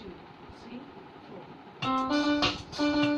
two, three, four.